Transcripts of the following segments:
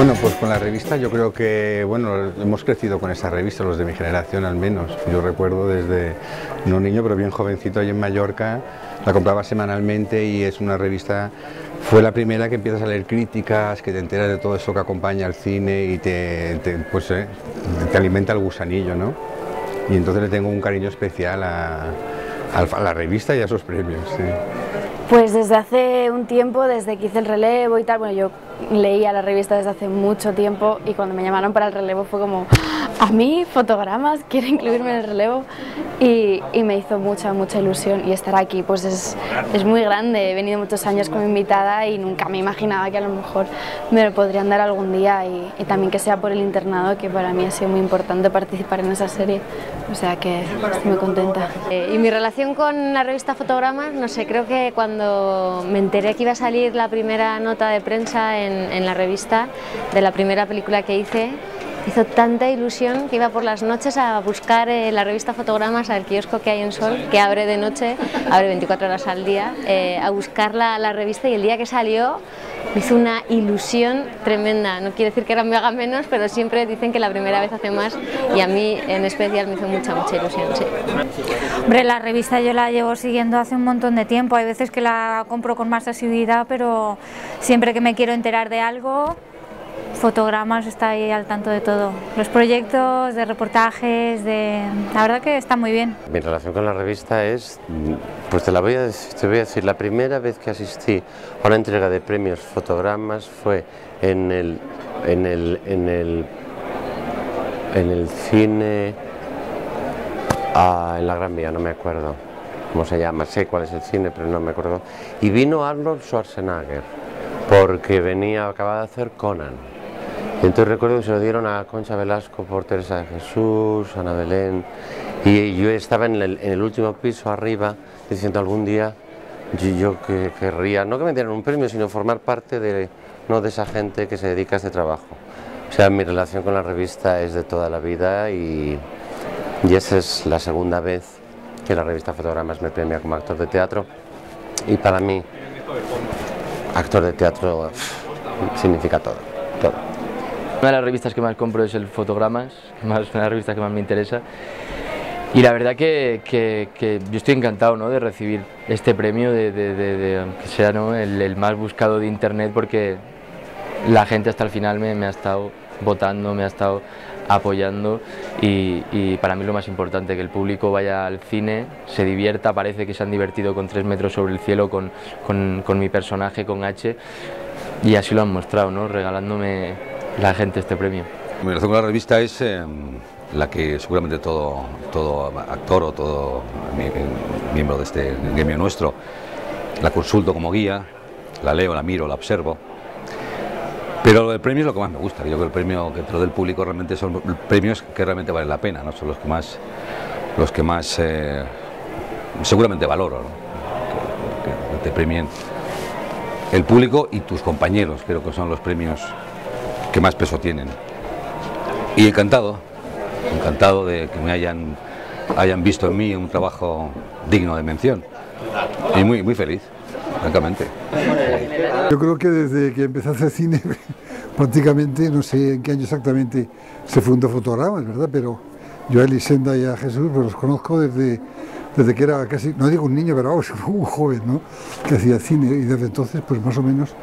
Bueno, pues con la revista yo creo que, bueno, hemos crecido con esa revista, los de mi generación al menos. Yo recuerdo desde, no niño, pero bien jovencito ahí en Mallorca, la compraba semanalmente y es una revista, fue la primera que empiezas a leer críticas, que te enteras de todo eso que acompaña al cine y te, pues, eh, te alimenta el gusanillo, ¿no? Y entonces le tengo un cariño especial a, la revista y a esos premios. Sí. Pues desde hace un tiempo, desde que hice el relevo y tal, bueno, yo leía la revista desde hace mucho tiempo y cuando me llamaron para el relevo fue como, a mí, fotogramas, quiero incluirme en el relevo y, me hizo mucha, mucha ilusión y estar aquí pues es, es, muy grande, he venido muchos años como invitada y nunca me imaginaba que a lo mejor me lo podrían dar algún día y, y también que sea por el internado, que para mí ha sido muy importante participar en esa serie, o sea que estoy muy contenta. Eh, y mi relación con la revista Fotogramas, no sé, creo que cuando me enteré que iba a salir la primera nota de prensa en en, la revista de la primera película que hice, hizo tanta ilusión que iba por las noches a buscar eh, la revista Fotogramas al kiosco que hay en Sol, que abre de noche, abre 24 horas al día, eh, a buscar la, la, revista y el día que salió me hizo una ilusión tremenda. No quiere decir que era me haga menos, pero siempre dicen que la primera vez hace más y a mí en especial me hizo mucha, mucha ilusión. Sí. Hombre, la revista yo la llevo siguiendo hace un montón de tiempo. Hay veces que la compro con más asiduidad, pero siempre que me quiero enterar de algo, fotogramas está ahí al tanto de todo. Los proyectos, de reportajes, de... la verdad que está muy bien. Mi relación con la revista es, pues te la voy a decir, te voy a decir, la primera vez que asistí a una entrega de premios fotogramas fue en el, en el, en el, en el cine, ah, en la Gran Vía, no me acuerdo cómo se llama, sé cuál es el cine, pero no me acuerdo. Y vino Arnold Schwarzenegger, porque venía, acababa de hacer Conan entonces recuerdo que se lo dieron a Concha Velasco por Teresa de Jesús, Ana Belén, y yo estaba en el, último piso arriba diciendo algún día yo, que querría, no que me dieran un premio, sino formar parte de, no de esa gente que se dedica a este trabajo. O sea, mi relación con la revista es de toda la vida y, y esa es la segunda vez que la revista Fotogramas me premia como actor de teatro y para mí actor de teatro significa todo. Una de las revistas que más compro es el Fotogramas, una de las revistas que más me interesa. Y la verdad que, que, yo estoy encantado ¿no? de recibir este premio, de, aunque sea el, más buscado de internet, porque la gente hasta el final me ha estado votando, me ha estado apoyando y, para mí lo más importante, que el público vaya al cine, se divierta, parece que se han divertido con tres metros sobre el cielo con, con, con mi personaje, con H, y así lo han mostrado, ¿no? regalándome la gente este premio? Mi relación con la revista es eh, la que seguramente todo, todo actor o todo miembro de este gremio nuestro la consulto como guía, la leo, la miro, la observo. Pero el premio es lo que más me gusta. Yo creo que el premio que del público realmente son premios que realmente valen la pena, ¿no? son los que más, los que más eh, seguramente valoro, que, que te premien el público y tus compañeros, creo que son los premios que más peso tienen. Y encantado, encantado de que me hayan, hayan visto en mí un trabajo digno de mención. Y muy, muy feliz, francamente. Yo creo que desde que empecé a hacer cine, prácticamente, no sé en qué año exactamente se fundó Fotogramas, ¿verdad? Pero yo a Elisenda y a Jesús los conozco desde, desde que era casi, no digo un niño, pero un joven, ¿no? Que hacía cine y desde entonces, pues más o menos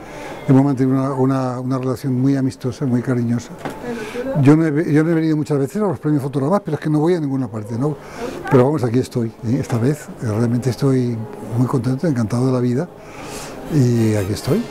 hemos mantenido una, una, relación muy amistosa, muy cariñosa. Yo no, he, yo he venido muchas veces a los premios Fotogramas, pero es que no voy a ninguna parte, ¿no? Pero vamos, aquí estoy, ¿eh? esta vez realmente estoy muy contento, encantado de la vida y aquí estoy.